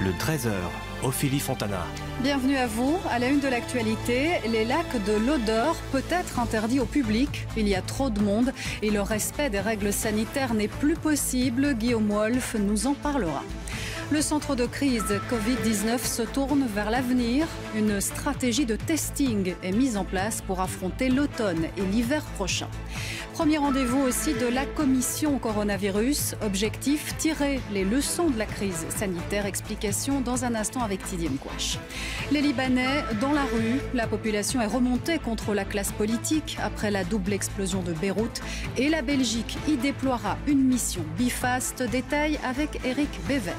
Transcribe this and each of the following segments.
le 13h, Ophélie Fontana. Bienvenue à vous. À la une de l'actualité, les lacs de l'Odeur peut être interdits au public. Il y a trop de monde et le respect des règles sanitaires n'est plus possible. Guillaume Wolf nous en parlera. Le centre de crise Covid-19 se tourne vers l'avenir. Une stratégie de testing est mise en place pour affronter l'automne et l'hiver prochain. Premier rendez-vous aussi de la commission coronavirus. Objectif tirer les leçons de la crise sanitaire. Explication dans un instant avec Tidier Mkwash. Les Libanais dans la rue. La population est remontée contre la classe politique après la double explosion de Beyrouth. Et la Belgique y déploiera une mission bifast. Détail avec Eric Bever.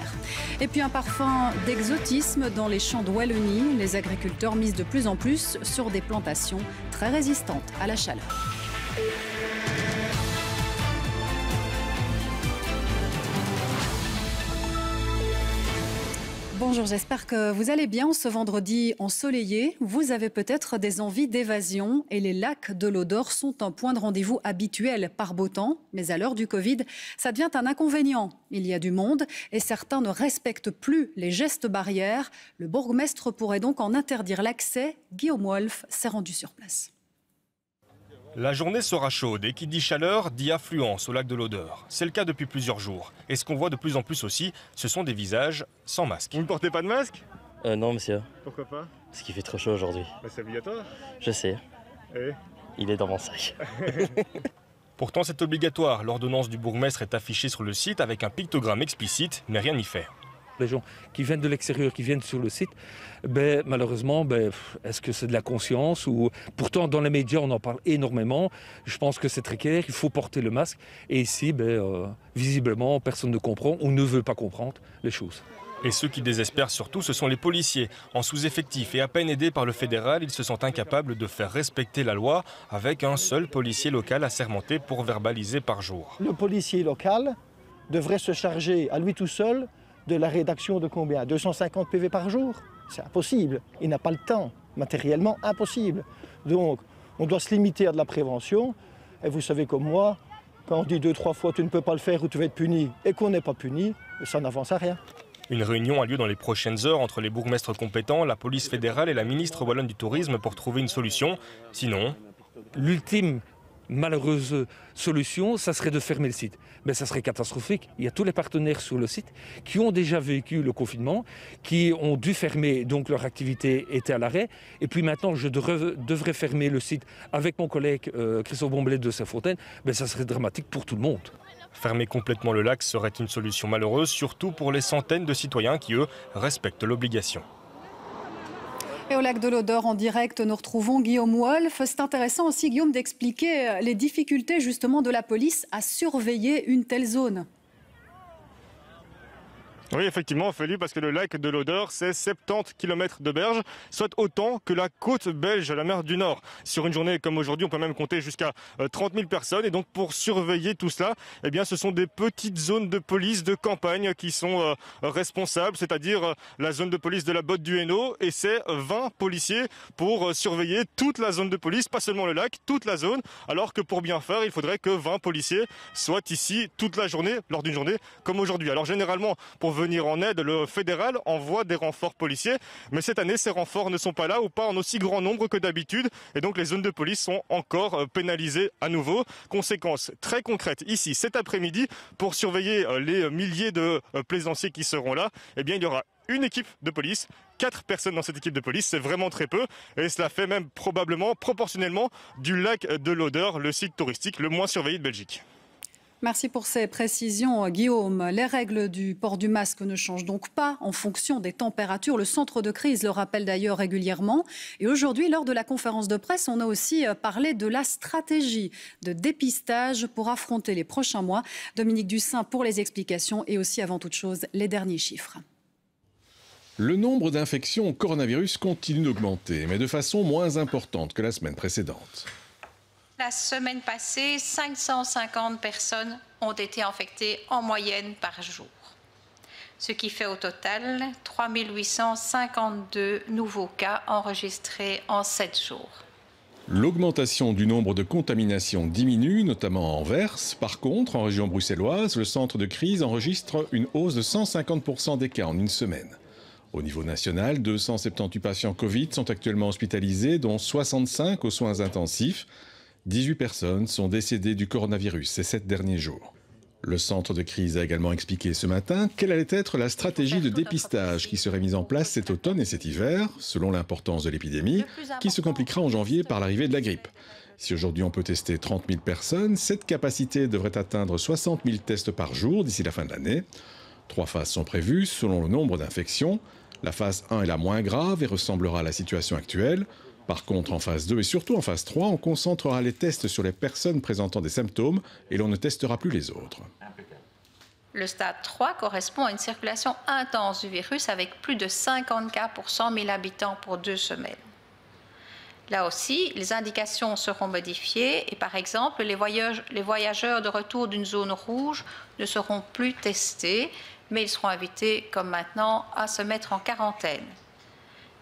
Et puis un parfum d'exotisme dans les champs de Wallonie. Les agriculteurs misent de plus en plus sur des plantations très résistantes à la chaleur. Bonjour, j'espère que vous allez bien ce vendredi ensoleillé. Vous avez peut-être des envies d'évasion et les lacs de l'Odeur sont un point de rendez-vous habituel par beau temps. Mais à l'heure du Covid, ça devient un inconvénient. Il y a du monde et certains ne respectent plus les gestes barrières. Le bourgmestre pourrait donc en interdire l'accès. Guillaume Wolf s'est rendu sur place. La journée sera chaude et qui dit chaleur dit affluence au lac de l'Odeur. C'est le cas depuis plusieurs jours. Et ce qu'on voit de plus en plus aussi, ce sont des visages sans masque. Vous ne portez pas de masque? Euh, Non, monsieur. Pourquoi pas? Parce qu'il fait trop chaud aujourd'hui. Bah, c'est obligatoire. Je sais. Et? Il est dans mon sac. Pourtant, c'est obligatoire. L'ordonnance du bourgmestre est affichée sur le site avec un pictogramme explicite, mais rien n'y fait. Les gens qui viennent de l'extérieur, qui viennent sur le site, ben, malheureusement, ben, est-ce que c'est de la conscience ou Pourtant, dans les médias, on en parle énormément. Je pense que c'est très clair, il faut porter le masque. Et ici, ben, euh, visiblement, personne ne comprend ou ne veut pas comprendre les choses. Et ceux qui désespèrent surtout, ce sont les policiers. En sous-effectif et à peine aidés par le fédéral, ils se sentent incapables de faire respecter la loi avec un seul policier local assermenté pour verbaliser par jour. Le policier local devrait se charger à lui tout seul de la rédaction de combien? 250 PV par jour? C'est impossible. Il n'a pas le temps. Matériellement impossible. Donc, on doit se limiter à de la prévention. Et vous savez comme moi, quand on dit deux, trois fois tu ne peux pas le faire ou tu vas être puni et qu'on n'est pas puni, ça n'avance à rien. Une réunion a lieu dans les prochaines heures entre les bourgmestres compétents, la police fédérale et la ministre wallonne du Tourisme pour trouver une solution. Sinon, L'ultime malheureuse solution, ça serait de fermer le site. Mais ça serait catastrophique. Il y a tous les partenaires sur le site qui ont déjà vécu le confinement, qui ont dû fermer, donc leur activité était à l'arrêt. Et puis maintenant, je devrais, fermer le site avec mon collègue euh, Christophe Bombellet de Saint-Fontaine. Mais ça serait dramatique pour tout le monde. fermer complètement le lac serait une solution malheureuse, surtout pour les centaines de citoyens qui, eux, respectent l'obligation. Et au lac de l'Odeur en direct, nous retrouvons Guillaume Wolf. C'est intéressant aussi, Guillaume, d'expliquer les difficultés justement de la police à surveiller une telle zone. Oui, effectivement, Ophélie, parce que le lac de l'Odeur, c'est 70 km de berge, soit autant que la côte belge, la mer du Nord. Sur une journée comme aujourd'hui, on peut même compter jusqu'à euh, 30 000 personnes. Et donc, pour surveiller tout cela, eh bien, ce sont des petites zones de police de campagne qui sont euh, responsables, c'est-à-dire euh, la zone de police de la botte du Hainaut. Et c'est 20 policiers pour euh, surveiller toute la zone de police, pas seulement le lac, toute la zone. Alors que pour bien faire, il faudrait que 20 policiers soient ici toute la journée, lors d'une journée comme aujourd'hui. Alors, généralement, pour venir en aide, le fédéral envoie des renforts policiers, mais cette année, ces renforts ne sont pas là ou pas en aussi grand nombre que d'habitude, et donc les zones de police sont encore euh, pénalisées à nouveau. Conséquence très concrète ici, cet après-midi, pour surveiller euh, les milliers de euh, plaisanciers qui seront là, eh bien, il y aura une équipe de police, quatre personnes dans cette équipe de police, c'est vraiment très peu, et cela fait même probablement proportionnellement du lac de l'Odeur, le site touristique le moins surveillé de Belgique. Merci pour ces précisions, Guillaume. Les règles du port du masque ne changent donc pas en fonction des températures. Le centre de crise le rappelle d'ailleurs régulièrement. Et aujourd'hui, lors de la conférence de presse, on a aussi euh, parlé de la stratégie de dépistage pour affronter les prochains mois. Dominique Dussin pour les explications et aussi, avant toute chose, les derniers chiffres. Le nombre d'infections au coronavirus continue d'augmenter, mais de façon moins importante que la semaine précédente. La semaine passée, 550 personnes ont été infectées en moyenne par jour, ce qui fait au total 3852 nouveaux cas enregistrés en 7 jours. L'augmentation du nombre de contaminations diminue, notamment en Anvers. Par contre, en région bruxelloise, le centre de crise enregistre une hausse de 150% des cas en une semaine. Au niveau national, 278 patients Covid sont actuellement hospitalisés, dont 65 aux soins intensifs. 18 personnes sont décédées du coronavirus ces sept derniers jours. Le centre de crise a également expliqué ce matin quelle allait être la stratégie de dépistage qui serait mise en place cet automne et cet hiver, selon l'importance de l'épidémie, qui se compliquera en janvier par l'arrivée de la grippe. Si aujourd'hui on peut tester 30 000 personnes, cette capacité devrait atteindre 60 000 tests par jour d'ici la fin de l'année. Trois phases sont prévues selon le nombre d'infections. La phase 1 est la moins grave et ressemblera à la situation actuelle. Par contre, en phase 2 et surtout en phase 3, on concentrera les tests sur les personnes présentant des symptômes et l'on ne testera plus les autres. Le stade 3 correspond à une circulation intense du virus avec plus de 50 cas pour 100 000 habitants pour deux semaines. Là aussi, les indications seront modifiées et par exemple, les voyageurs de retour d'une zone rouge ne seront plus testés, mais ils seront invités, comme maintenant, à se mettre en quarantaine.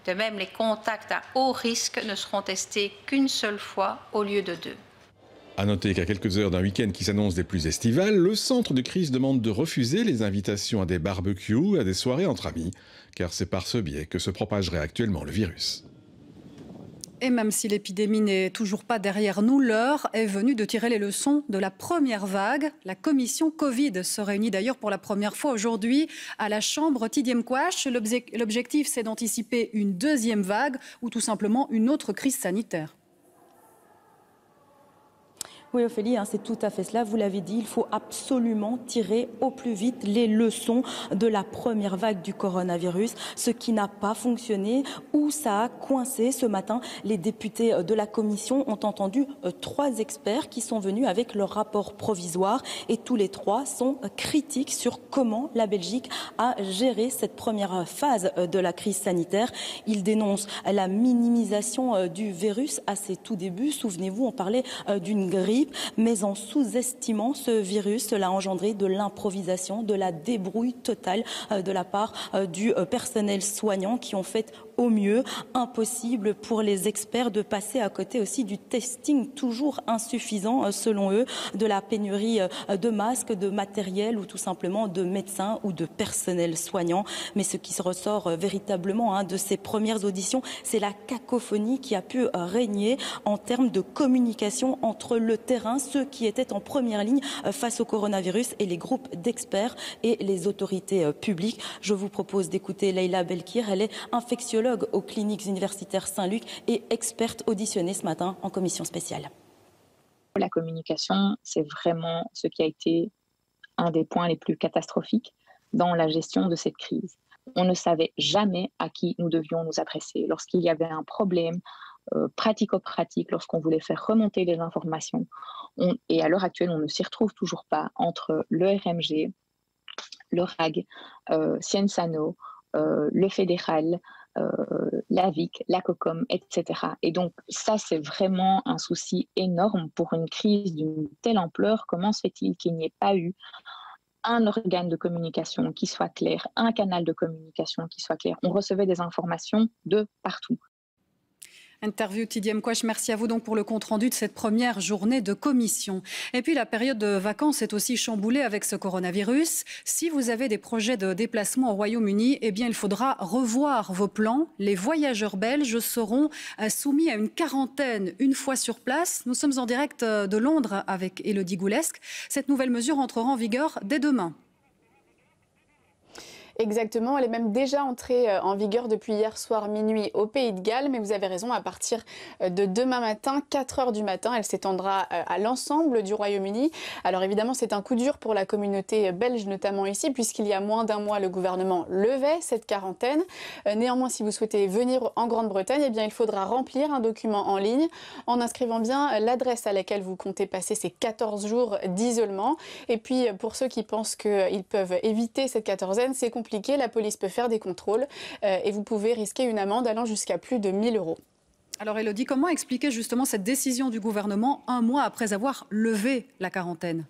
De même, les contacts à haut risque ne seront testés qu'une seule fois au lieu de deux. À noter qu'à quelques heures d'un week-end qui s'annonce des plus estivales, le centre de crise demande de refuser les invitations à des barbecues, à des soirées entre amis, car c'est par ce biais que se propagerait actuellement le virus. Et même si l'épidémie n'est toujours pas derrière nous, l'heure est venue de tirer les leçons de la première vague. La commission Covid se réunit d'ailleurs pour la première fois aujourd'hui à la Chambre Tidiem Quash. L'objectif, c'est d'anticiper une deuxième vague ou tout simplement une autre crise sanitaire. Oui, Ophélie, hein, c'est tout à fait cela. Vous l'avez dit, il faut absolument tirer au plus vite les leçons de la première vague du coronavirus, ce qui n'a pas fonctionné, où ça a coincé. Ce matin, les députés de la commission ont entendu euh, trois experts qui sont venus avec leur rapport provisoire et tous les trois sont critiques sur comment la Belgique a géré cette première phase euh, de la crise sanitaire. Ils dénoncent la minimisation euh, du virus à ses tout débuts. Souvenez-vous, on parlait d'une grippe mais en sous-estimant ce virus, cela a engendré de l'improvisation, de la débrouille totale euh, de la part euh, du euh, personnel soignant qui ont fait au mieux. Impossible pour les experts de passer à côté aussi du testing toujours insuffisant selon eux, de la pénurie de masques, de matériel ou tout simplement de médecins ou de personnel soignant. Mais ce qui se ressort véritablement hein, de ces premières auditions, c'est la cacophonie qui a pu régner en termes de communication entre le terrain ceux qui étaient en première ligne euh, face au coronavirus et les groupes d'experts et les autorités euh, publiques. Je vous propose d'écouter Leila Belkir. Elle est infectiologue aux cliniques universitaires Saint-Luc et experte auditionnée ce matin en commission spéciale. La communication, c'est vraiment ce qui a été un des points les plus catastrophiques dans la gestion de cette crise. On ne savait jamais à qui nous devions nous adresser. Lorsqu'il y avait un problème, euh, pratico-pratique lorsqu'on voulait faire remonter les informations. et à l'heure actuelle, on ne s'y retrouve toujours pas entre le RMG, le RAG, euh, Cienzano, euh, le fédéral, euh, la VIC, la COCOM, etc. Et donc ça, c'est vraiment un souci énorme pour une crise d'une telle ampleur. Comment se fait-il qu'il n'y ait pas eu un organe de communication qui soit clair, un canal de communication qui soit clair? On recevait des informations de partout. Interview Tidiem Quash, merci à vous donc pour le compte-rendu de cette première journée de commission. Et puis la période de vacances est aussi chamboulée avec ce coronavirus. Si vous avez des projets de déplacement au Royaume-Uni, eh bien il faudra revoir vos plans. Les voyageurs belges seront euh, soumis à une quarantaine une fois sur place. Nous sommes en direct euh, de Londres avec Elodie Goulesque. Cette nouvelle mesure entrera en vigueur dès demain. Exactement, elle est même déjà entrée euh, en vigueur depuis hier soir minuit au Pays de Galles, mais vous avez raison, à partir euh, de demain matin, 4 heures du matin, elle s'étendra euh, à l'ensemble du Royaume-Uni. Alors évidemment, c'est un coup dur pour la communauté belge, notamment ici, puisqu'il y a moins d'un mois, le gouvernement levait cette quarantaine. Néanmoins, si vous souhaitez venir en Grande-Bretagne, eh bien, il faudra remplir un document en ligne en inscrivant bien l'adresse à laquelle vous comptez passer ces 14 jours d'isolement. Et puis, pour ceux qui pensent qu'ils peuvent éviter cette quatorzaine, c'est compliqué la police peut faire des contrôles euh, et vous pouvez risquer une amende allant jusqu'à plus de 1000 euros. Alors Elodie, comment expliquer justement cette décision du gouvernement un mois après avoir levé la quarantaine?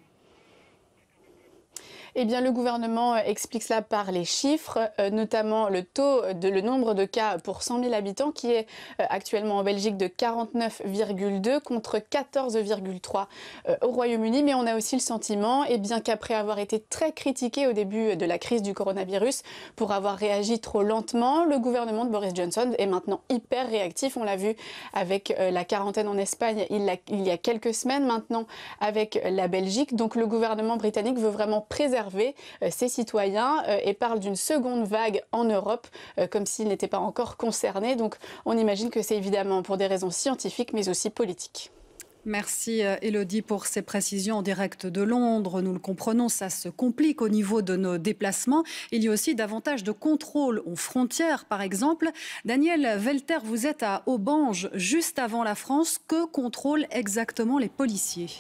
Eh le gouvernement explique cela par les chiffres, notamment le taux, de, le nombre de cas pour 100 000 habitants qui est actuellement en Belgique de 49,2 contre 14,3 au Royaume-Uni. Mais on a aussi le sentiment, et eh bien qu'après avoir été très critiqué au début de la crise du coronavirus pour avoir réagi trop lentement, le gouvernement de Boris Johnson est maintenant hyper réactif. On l'a vu avec la quarantaine en Espagne il, y a quelques semaines maintenant avec la Belgique. Donc le gouvernement britannique veut vraiment préserver euh, ses citoyens euh, et parle d'une seconde vague en Europe euh, comme s'ils n'étaient pas encore concernés. Donc on imagine que c'est évidemment pour des raisons scientifiques mais aussi politiques. Merci Elodie pour ces précisions en direct de Londres. Nous le comprenons, ça se complique au niveau de nos déplacements. Il y a aussi davantage de contrôles aux frontières, par exemple. Daniel Velter, vous êtes à Aubange, juste avant la France. Que contrôlent exactement les policiers?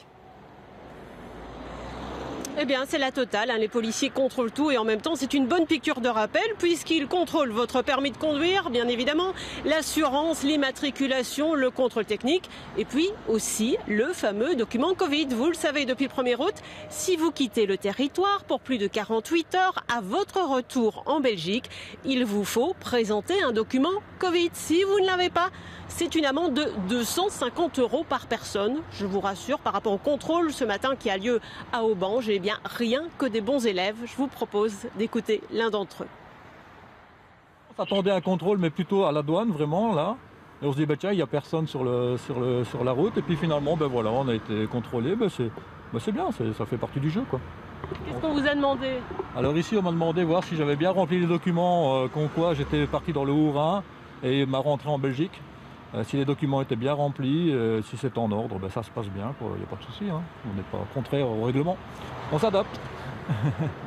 Eh bien, c'est la totale. Hein. Les policiers contrôlent tout et en même temps, c'est une bonne piqûre de rappel puisqu'ils contrôlent votre permis de conduire, bien évidemment, l'assurance, l'immatriculation, le contrôle technique et puis aussi le fameux document Covid. Vous le savez depuis le 1er août, si vous quittez le territoire pour plus de 48 heures à votre retour en Belgique, il vous faut présenter un document Covid. Si vous ne l'avez pas, c'est une amende de 250 euros par personne. Je vous rassure, par rapport au contrôle ce matin qui a lieu à Aubange, eh bien rien que des bons élèves. Je vous propose d'écouter l'un d'entre eux. On s'attendait à un contrôle, mais plutôt à la douane, vraiment, là. Et on se dit, bah, tiens, il n'y a personne sur, le, sur, le, sur la route. Et puis finalement, ben voilà, on a été contrôlé. Ben c'est ben bien, ça fait partie du jeu. quoi. Qu'est-ce qu'on vous a demandé? Alors ici, on m'a demandé voir si j'avais bien rempli les documents, euh, con quoi j'étais parti dans le Haut-Rhin et m'a rentré en Belgique. Euh, si les documents étaient bien remplis, euh, si c'est en ordre, ben ça se passe bien, il n'y a pas de souci. Hein. On n'est pas contraire au règlement. On s'adapte.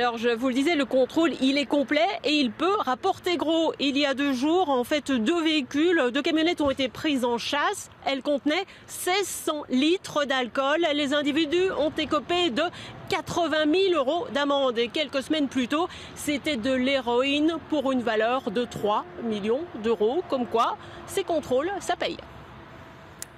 Alors, je vous le disais, le contrôle, il est complet et il peut rapporter gros. Il y a deux jours, en fait, deux véhicules, deux camionnettes ont été prises en chasse. Elles contenaient 1600 litres d'alcool. Les individus ont écopé de 80 000 euros d'amende. Et quelques semaines plus tôt, c'était de l'héroïne pour une valeur de 3 millions d'euros. Comme quoi, ces contrôles, ça paye.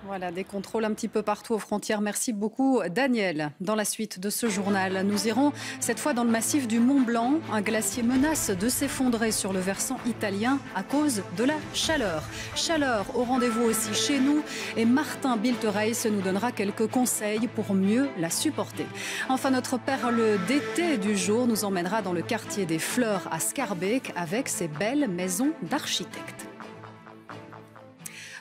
Voilà, des contrôles un petit peu partout aux frontières. Merci beaucoup, Daniel. Dans la suite de ce journal, nous irons cette fois dans le massif du Mont Blanc. Un glacier menace de s'effondrer sur le versant italien à cause de la chaleur. Chaleur au rendez-vous aussi chez nous. Et Martin Biltereis nous donnera quelques conseils pour mieux la supporter. Enfin, notre perle d'été du jour nous emmènera dans le quartier des Fleurs à Scarbeck avec ses belles maisons d'architectes.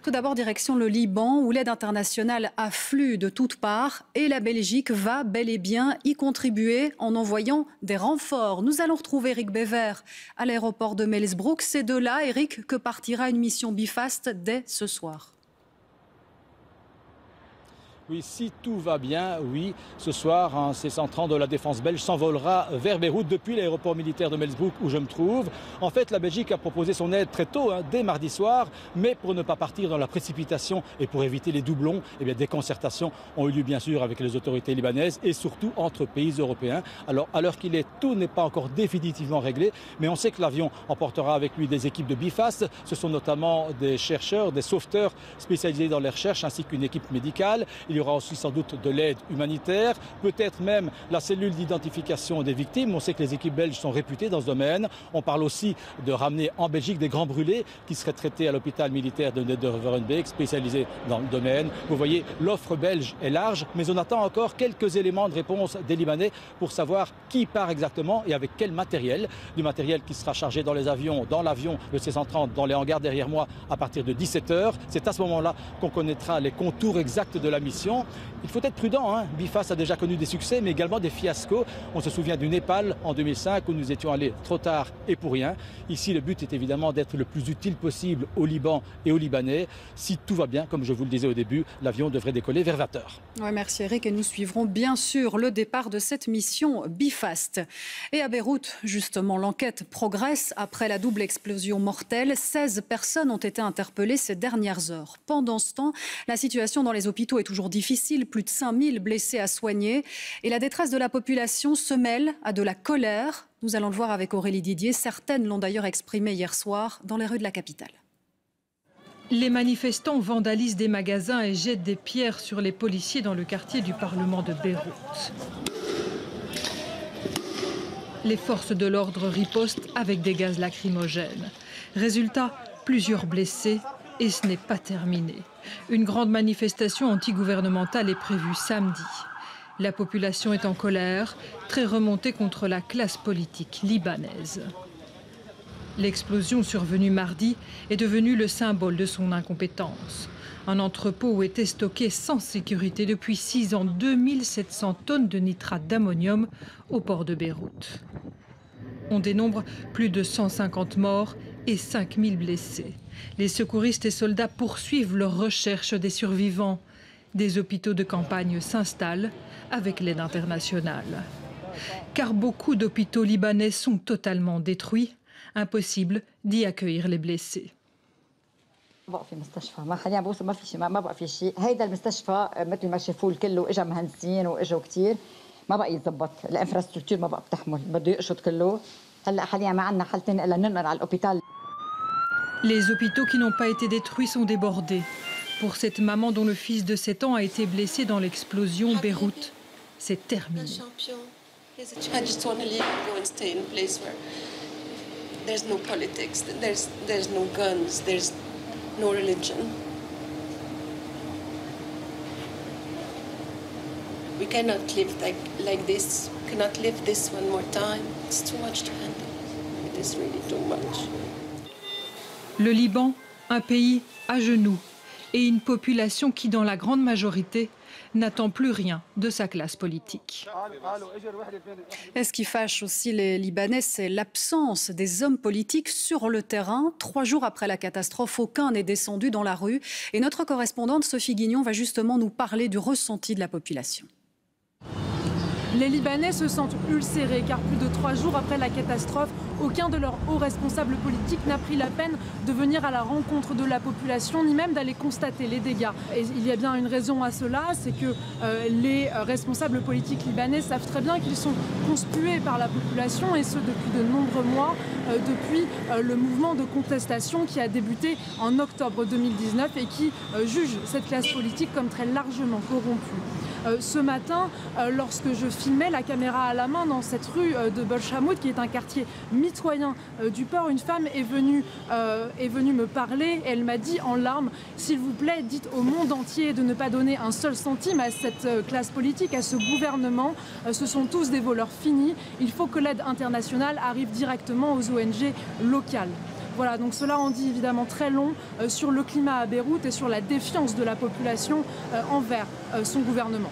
Tout d'abord, direction le Liban, où l'aide internationale afflue de toutes parts et la Belgique va bel et bien y contribuer en envoyant des renforts. Nous allons retrouver Eric Bever à l'aéroport de Melsbrook. C'est de là, Eric, que partira une mission Bifast dès ce soir. Oui, si tout va bien, oui, ce soir, un C-130 de la défense belge s'envolera vers Beyrouth depuis l'aéroport militaire de Melsbrook où je me trouve. En fait, la Belgique a proposé son aide très tôt, hein, dès mardi soir, mais pour ne pas partir dans la précipitation et pour éviter les doublons, eh bien, des concertations ont eu lieu bien sûr avec les autorités libanaises et surtout entre pays européens. Alors, à l'heure qu'il est, tout n'est pas encore définitivement réglé, mais on sait que l'avion emportera avec lui des équipes de BIFAS. Ce sont notamment des chercheurs, des sauveteurs spécialisés dans les recherches ainsi qu'une équipe médicale. Aura aussi sans doute de l'aide humanitaire, peut-être même la cellule d'identification des victimes. On sait que les équipes belges sont réputées dans ce domaine. On parle aussi de ramener en Belgique des grands brûlés qui seraient traités à l'hôpital militaire de Nederwerenbeek, spécialisé dans le domaine. Vous voyez, l'offre belge est large, mais on attend encore quelques éléments de réponse des Libanais pour savoir qui part exactement et avec quel matériel. Du matériel qui sera chargé dans les avions, dans l'avion, le C-130, dans les hangars derrière moi à partir de 17h. C'est à ce moment-là qu'on connaîtra les contours exacts de la mission il faut être prudent. Hein. Bifas a déjà connu des succès, mais également des fiascos. On se souvient du Népal en 2005 où nous étions allés trop tard et pour rien. Ici, le but est évidemment d'être le plus utile possible au Liban et aux Libanais. Si tout va bien, comme je vous le disais au début, l'avion devrait décoller vers 20h. merci Eric et nous suivrons bien sûr le départ de cette mission Bifast. Et à Beyrouth, justement, l'enquête progresse après la double explosion mortelle. 16 personnes ont été interpellées ces dernières heures. Pendant ce temps, la situation dans les hôpitaux est toujours difficile difficile, plus de 5000 blessés à soigner. Et la détresse de la population se mêle à de la colère. Nous allons le voir avec Aurélie Didier. Certaines l'ont d'ailleurs exprimé hier soir dans les rues de la capitale. Les manifestants vandalisent des magasins et jettent des pierres sur les policiers dans le quartier du Parlement de Beyrouth. Les forces de l'ordre ripostent avec des gaz lacrymogènes. Résultat, plusieurs blessés et ce n'est pas terminé. Une grande manifestation antigouvernementale est prévue samedi. La population est en colère, très remontée contre la classe politique libanaise. L'explosion survenue mardi est devenue le symbole de son incompétence. Un entrepôt où étaient stockées sans sécurité depuis six ans 2700 tonnes de nitrate d'ammonium au port de Beyrouth. On dénombre plus de 150 morts et 5000 blessés. Les secouristes et soldats poursuivent leur recherche des survivants. Des hôpitaux de campagne s'installent avec l'aide internationale. Car beaucoup d'hôpitaux libanais sont totalement détruits impossible d'y accueillir les blessés. بقى في مستشفى ما حاليا بوصل ما في شيء ما بقى في شيء هيدا المستشفى مثل ما شافوه الكل واجا مهندسين واجوا كثير ما بقى يتظبط الانفراستركتور ما بقى بتحمل بده يقشط كله هلا حاليا ما عندنا حل ثاني الا ننقل على الاوبيتال Les hôpitaux qui n'ont pas été détruits sont débordés. Pour cette maman dont le fils de 7 ans a été blessé dans l'explosion, Beyrouth, c'est terminé. there's no politics, there's, there's no guns, there's no religion. We cannot live like, like this. We cannot live this one more time. It's too much to handle. It is really too much. Le Liban, un pays à genoux et une population qui, dans la grande majorité, n'attend plus rien de sa classe politique. Et ce qui fâche aussi les Libanais, c'est l'absence des hommes politiques sur le terrain. Trois jours après la catastrophe, aucun n'est descendu dans la rue. Et notre correspondante Sophie Guignon va justement nous parler du ressenti de la population. Les Libanais se sentent ulcérés car plus de trois jours après la catastrophe, aucun de leurs hauts responsables politiques n'a pris la peine de venir à la rencontre de la population ni même d'aller constater les dégâts. Et il y a bien une raison à cela, c'est que euh, les responsables politiques libanais savent très bien qu'ils sont conspués par la population et ce depuis de nombreux mois, euh, depuis euh, le mouvement de contestation qui a débuté en octobre 2019 et qui juge cette classe politique comme très largement corrompue. Euh, ce matin, euh, lorsque je filmais la caméra à la main dans cette rue euh, de Bolchamoud, qui est un quartier mitoyen du port, une femme est venue, est venue me parler. Elle m'a dit en larmes, s'il vous plaît, dites au monde entier de ne pas donner un seul centime à cette classe politique, à ce gouvernement. ce sont tous des voleurs finis. Il faut que l'aide internationale arrive directement aux ONG locales. Voilà, donc cela en dit évidemment très long euh, sur le climat à Beyrouth et sur la défiance de la population euh, envers euh, son gouvernement.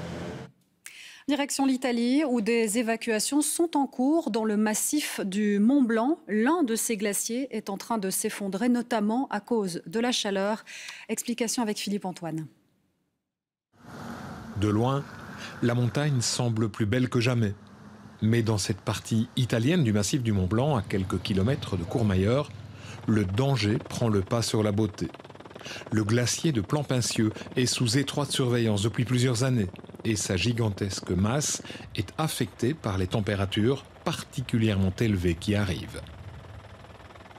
Direction l'Italie, où des évacuations sont en cours dans le massif du Mont Blanc. L'un de ces glaciers est en train de s'effondrer, notamment à cause de la chaleur. Explication avec Philippe Antoine. De loin, la montagne semble plus belle que jamais. Mais dans cette partie italienne du massif du Mont Blanc, à quelques kilomètres de Courmayeur, le danger prend le pas sur la beauté. Le glacier de Pincieux est sous étroite surveillance depuis plusieurs années et sa gigantesque masse est affectée par les températures particulièrement élevées qui arrivent.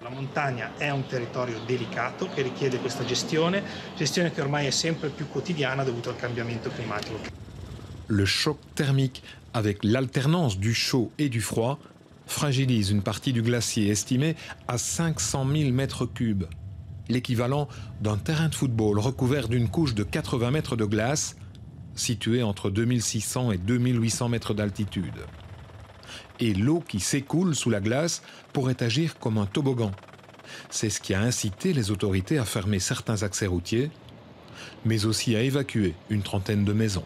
La montagna è un territorio delicato che richiede questa gestione, gestione che ormai è sempre più quotidiana dovuto al cambiamento climatico. Le choc thermique avec l'alternance du chaud et du froid fragilise une partie du glacier estimée à 500 000 mètres cubes, l'équivalent d'un terrain de football recouvert d'une couche de 80 mètres de glace située entre 2600 et 2800 mètres d'altitude. Et l'eau qui s'écoule sous la glace pourrait agir comme un toboggan. C'est ce qui a incité les autorités à fermer certains accès routiers, mais aussi à évacuer une trentaine de maisons.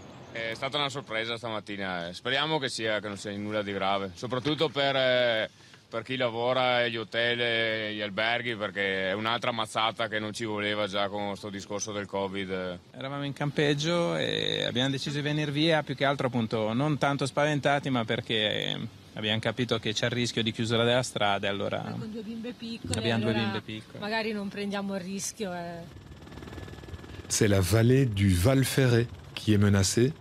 È stata una sorpresa stamattina, eh. speriamo che, sia, che non sia nulla di grave, soprattutto per, eh, per chi lavora, gli hotel e gli alberghi, perché è un'altra mazzata che non ci voleva già con questo discorso del Covid. Eravamo in campeggio e abbiamo deciso di venire via, più che altro appunto non tanto spaventati, ma perché abbiamo capito che c'è il rischio di chiusura della strada, allora con due bimbe piccole, abbiamo allora due bimbe piccole. Magari non prendiamo il rischio. Eh. C'est la vallée du Val Ferret qui est menacée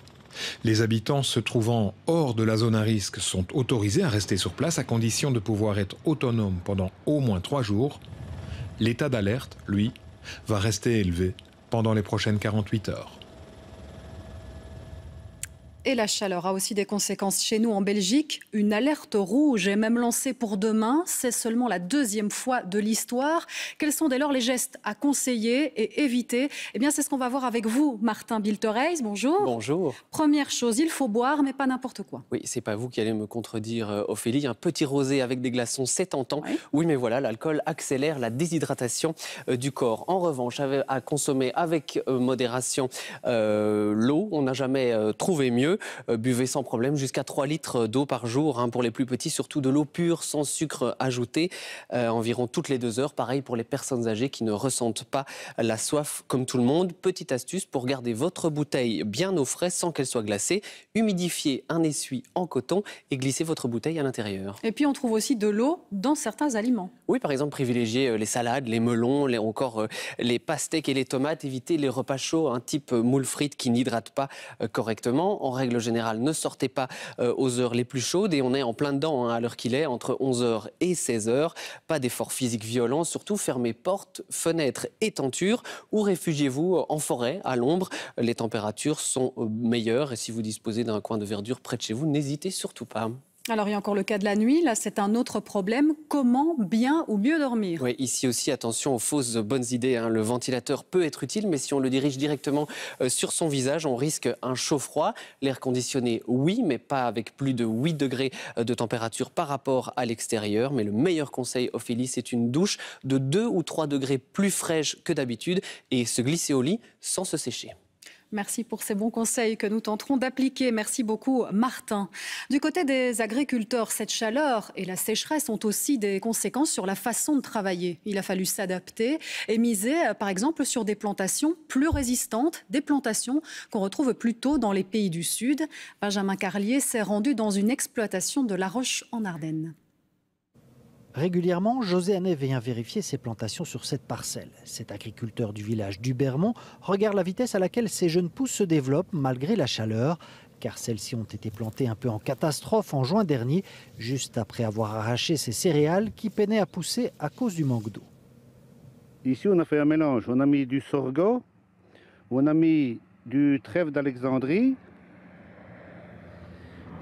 Les habitants se trouvant hors de la zone à risque sont autorisés à rester sur place à condition de pouvoir être autonomes pendant au moins trois jours. L'état d'alerte, lui, va rester élevé pendant les prochaines 48 heures. Et la chaleur a aussi des conséquences chez nous en Belgique. Une alerte rouge est même lancée pour demain. C'est seulement la deuxième fois de l'histoire. Quels sont dès lors les gestes à conseiller et éviter? Eh bien, c'est ce qu'on va voir avec vous, Martin Biltereis. Bonjour. Bonjour. Première chose, il faut boire, mais pas n'importe quoi. Oui, c'est pas vous qui allez me contredire, euh, Ophélie. Un petit rosé avec des glaçons, c'est tentant. Oui. oui, mais voilà, l'alcool accélère la déshydratation euh, du corps. En revanche, à consommer avec euh, modération l'eau, on n'a jamais trouvé mieux. Euh, buvez sans problème jusqu'à 3 litres d'eau par jour. Hein, pour les plus petits, surtout de l'eau pure sans sucre ajouté, euh, environ toutes les deux heures. Pareil pour les personnes âgées qui ne ressentent pas la soif comme tout le monde. Petite astuce pour garder votre bouteille bien au frais sans qu'elle soit glacée. Humidifiez un essuie en coton et glissez votre bouteille à l'intérieur. Et puis on trouve aussi de l'eau dans certains aliments. Oui, par exemple, privilégiez euh, les salades, les melons, les, encore les pastèques et les tomates. Évitez les repas chauds, un type moule frites qui n'hydratent pas correctement. En règle générale, ne sortez pas euh, aux heures les plus chaudes et on est en plein dedans hein, à l'heure qu'il est, entre 11h et 16h. Pas d'efforts physiques violents, surtout fermez portes, fenêtres et tentures ou réfugiez-vous en forêt, à l'ombre. Les températures sont euh, meilleures et si vous disposez d'un coin de verdure près de chez vous, n'hésitez surtout pas. Alors il y a encore le cas de la nuit, là c'est un autre problème. Comment bien ou mieux dormir? Oui, ici aussi attention aux fausses bonnes idées. Hein. Le ventilateur peut être utile, mais si on le dirige directement euh, sur son visage, on risque un chaud-froid. L'air conditionné, oui, mais pas avec plus de 8 degrés euh, de température par rapport à l'extérieur. Mais le meilleur conseil, Ophélie, c'est une douche de 2 ou 3 degrés plus fraîche que d'habitude et se glisser au lit sans se sécher. Merci pour ces bons conseils que nous tenterons d'appliquer. Merci beaucoup, Martin. Du côté des agriculteurs, cette chaleur et la sécheresse ont aussi des conséquences sur la façon de travailler. Il a fallu s'adapter et miser, par exemple, sur des plantations plus résistantes, des plantations qu'on retrouve plutôt dans les pays du Sud. Benjamin Carlier s'est rendu dans une exploitation de La Roche en Ardennes. Régulièrement, José Anet vient vérifier ses plantations sur cette parcelle. Cet agriculteur du village d'Ubermont regarde la vitesse à laquelle ces jeunes pousses se développent malgré la chaleur, car celles-ci ont été plantées un peu en catastrophe en juin dernier, juste après avoir arraché ces céréales qui peinaient à pousser à cause du manque d'eau. Ici, on a fait un mélange. On a mis du sorgho, on a mis du trèfle d'Alexandrie,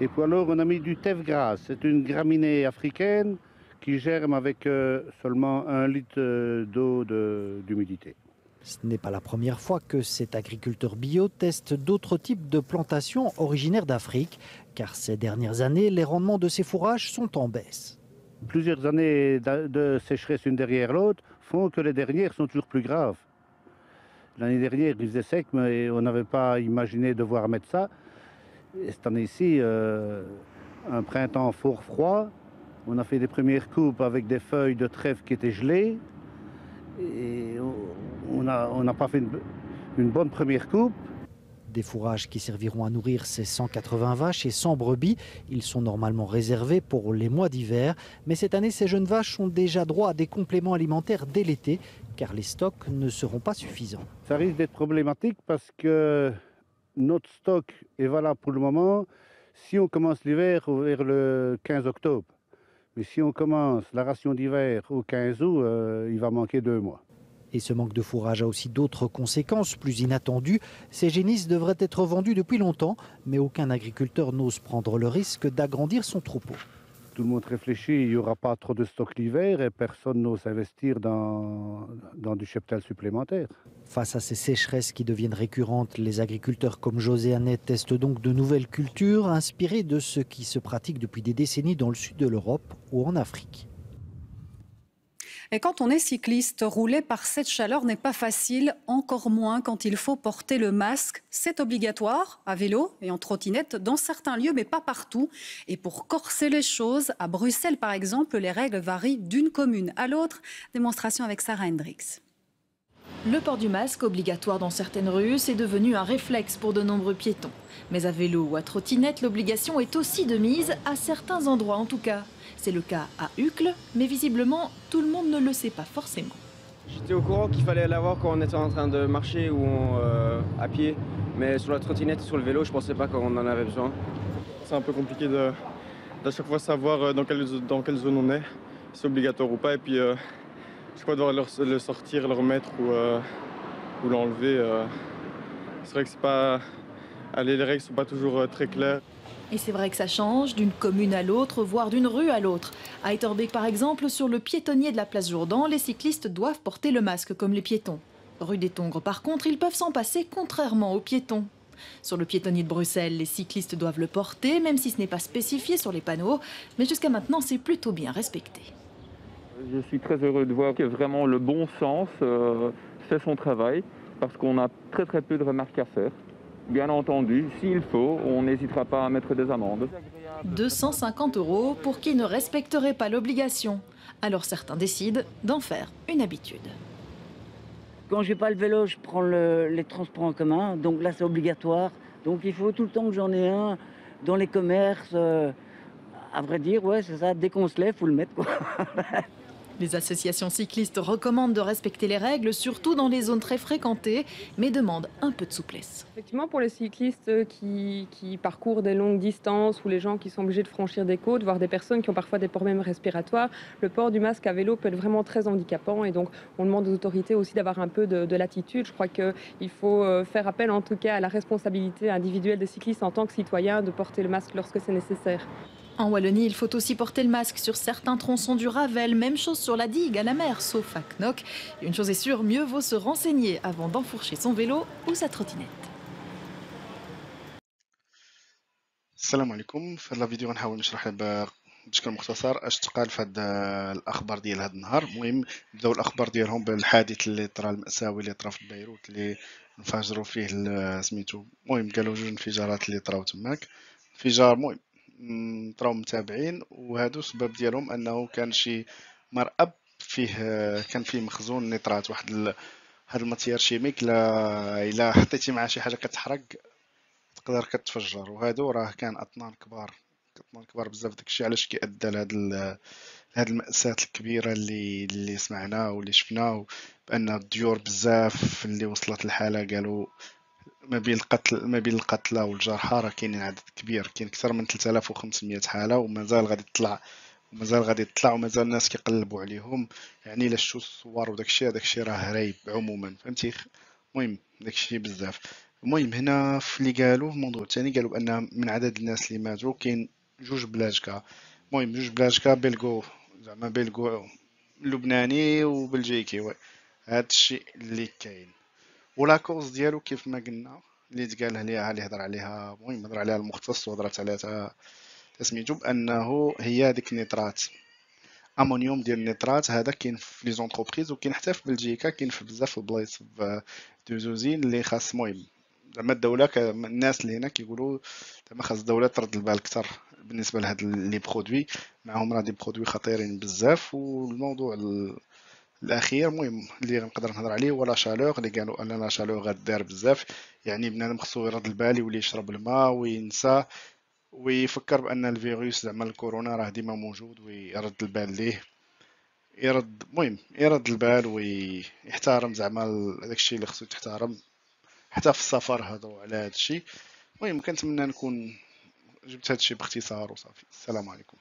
et puis alors on a mis du teff gras. C'est une graminée africaine qui germe avec euh, seulement un litre euh, d'eau d'humidité. Ce n'est pas la première fois que cet agriculteur bio teste d'autres types de plantations originaires d'Afrique, car ces dernières années, les rendements de ces fourrages sont en baisse. Plusieurs années de sécheresse une derrière l'autre font que les dernières sont toujours plus graves. L'année dernière, il faisait sec, mais on n'avait pas imaginé devoir mettre ça. Et cette année-ci, euh, un printemps fort froid, on a fait des premières coupes avec des feuilles de trèfle qui étaient gelées. Et on n'a pas fait une, une bonne première coupe. Des fourrages qui serviront à nourrir ces 180 vaches et 100 brebis. Ils sont normalement réservés pour les mois d'hiver. Mais cette année, ces jeunes vaches ont déjà droit à des compléments alimentaires dès l'été, car les stocks ne seront pas suffisants. Ça risque d'être problématique parce que notre stock est valable pour le moment si on commence l'hiver vers le 15 octobre. Mais si on commence la ration d'hiver au 15 août, euh, il va manquer deux mois. Et ce manque de fourrage a aussi d'autres conséquences plus inattendues. Ces génisses devraient être vendus depuis longtemps, mais aucun agriculteur n'ose prendre le risque d'agrandir son troupeau. Tout le monde réfléchit, il n'y aura pas trop de stock l'hiver et personne n'ose investir dans, du cheptel supplémentaire. Face à ces sécheresses qui deviennent récurrentes, les agriculteurs comme José Annette testent donc de nouvelles cultures inspirées de ce qui se pratique depuis des décennies dans le sud de l'Europe ou en Afrique. Et quand on est cycliste, rouler par cette chaleur n'est pas facile, encore moins quand il faut porter le masque. C'est obligatoire à vélo et en trottinette dans certains lieux, mais pas partout. Et pour corser les choses, à Bruxelles par exemple, les règles varient d'une commune à l'autre. Démonstration avec Sarah Hendricks. Le port du masque obligatoire dans certaines rues, c'est devenu un réflexe pour de nombreux piétons. Mais à vélo ou à trottinette, l'obligation est aussi de mise, à certains endroits en tout cas. C'est le cas à Uccle, mais visiblement, tout le monde ne le sait pas forcément. J'étais au courant qu'il fallait l'avoir quand on était en train de marcher ou euh, à pied, mais sur la trottinette et sur le vélo, je pensais pas qu'on en avait besoin. C'est un peu compliqué de, chaque fois savoir euh, dans quelle, dans quelle zone on est, si c'est obligatoire ou pas, et puis euh, je crois devoir le sortir, le remettre ou, euh, ou l'enlever. Euh. C'est vrai que c'est pas. Allez, les règles sont pas toujours très claires. Et c'est vrai que ça change d'une commune à l'autre, voire d'une rue à l'autre. À Etterbeek, par exemple, sur le piétonnier de la place Jourdan, les cyclistes doivent porter le masque comme les piétons. Rue des Tongres, par contre, ils peuvent s'en passer contrairement aux piétons. Sur le piétonnier de Bruxelles, les cyclistes doivent le porter, même si ce n'est pas spécifié sur les panneaux. Mais jusqu'à maintenant, c'est plutôt bien respecté. Je suis très heureux de voir que vraiment le bon sens euh, fait son travail, parce qu'on a très très peu de remarques à faire. Bien entendu, s'il faut, on n'hésitera pas à mettre des amendes. 250 euros pour qui ne respecterait pas l'obligation. Alors certains décident d'en faire une habitude. Quand je n'ai pas le vélo, je prends les transports en commun. Donc là, c'est obligatoire. Donc il faut tout le temps que j'en ai un dans les commerces. Euh, à vrai dire, ouais, c'est ça. Dès qu'on se lève, il faut le mettre. Quoi. Les associations cyclistes recommandent de respecter les règles, surtout dans les zones très fréquentées, mais demandent un peu de souplesse. Effectivement, pour les cyclistes qui, parcourent des longues distances ou les gens qui sont obligés de franchir des côtes, voire des personnes qui ont parfois des problèmes respiratoires, le port du masque à vélo peut être vraiment très handicapant. Et donc, on demande aux autorités aussi d'avoir un peu de, de latitude. Je crois qu'il faut euh, faire appel en tout cas à la responsabilité individuelle des cyclistes en tant que citoyens de porter le masque lorsque c'est nécessaire. En Wallonie, il faut aussi porter le masque sur certains tronçons du Ravel, même chose sur la digue à la mer, sauf à Knock. Une chose est sûre, mieux vaut se renseigner avant d'enfourcher son vélo ou sa trottinette. السلام عليكم في هذه الفيديو غنحاول نشرح بشكل مختصر اش تقال في هاد الاخبار ديال هاد النهار المهم بداو الاخبار ديالهم بالحادث اللي طرا الماساوي اللي طرا في بيروت اللي انفجروا فيه سميتو المهم قالوا جوج انفجارات اللي طراو تماك انفجار المهم طراو متابعين وهادو السبب ديالهم أنه كان شي مرأب فيه كان فيه مخزون نيترات واحد ال... هاد الماتيار شيميك لا إلا حطيتي معاه شي حاجة كتحرق تقدر كتفجر وهادو راه كان أطنان كبار أطنان كبار بزاف داكشي علاش كيأدى لهاد. هاد المأساة الكبيرة اللي اللي سمعنا واللي شفنا بأن الديور بزاف اللي وصلت الحالة قالوا ما بين القتل ما بين القتلى والجرحى راه كاينين عدد كبير كاين أكثر من 3500 حالة ومازال غادي تطلع ومازال غادي تطلع ومازال الناس كيقلبوا عليهم. يعني إلا شفتوا الصور وداكشي هذاكشي راه غريب عموما فهمتي؟ المهم داكشي بزاف. المهم هنا في اللي قالوا الموضوع الثاني قالوا بأن من عدد الناس اللي ماتوا كاين جوج بلاجكا المهم جوج بلاجكا بلغو زعما بلغو لبناني وبلجيكي وي. هادشي اللي كاين. ولا كوز ديالو كيف ما قلنا اللي تقال عليها اللي هضر عليها المهم هضر عليها المختص وهضرت عليها سميتو بأنه هي ديك النيترات أمونيوم ديال النيترات هذا كاين في لي زونتربريز وكاين حتى في بلجيكا كاين في بزاف البلايص في دوزوزين اللي خاص المهم. زعما الدولة الناس اللي هنا كيقولوا زعما خاص الدولة ترد البال أكثر بالنسبة لهاد لي برودوي. معهم راه دي برودوي خطيرين بزاف والموضوع الأخير المهم اللي نقدر نهضر عليه هو لا شالور اللي قالوا أن لا شالور غدار بزاف. يعني بنادم خصو يرد البال يولي يشرب الماء وينسى ويفكر بأن الفيروس زعما الكورونا راه ديما موجود ويرد البال ليه. يرد المهم يرد البال ويحترم زعما داكشي اللي خصو يحترم حتى في السفر هضروا على هادشي المهم كنتمنى نكون جبت هادشي باختصار وصافي. السلام عليكم.